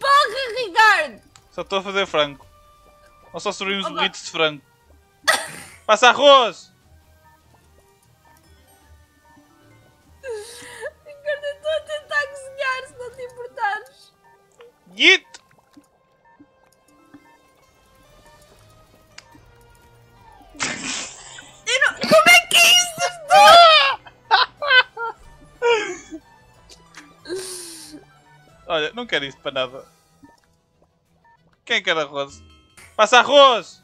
Porra, Ricardo! Só estou a fazer frango. Nós só servimos Opa. burritos de frango. Passa arroz! Ricardo, eu estou a tentar cozinhar, se não te importares. Yeet! Olha, não quero isso para nada. Quem quer arroz? Passa arroz!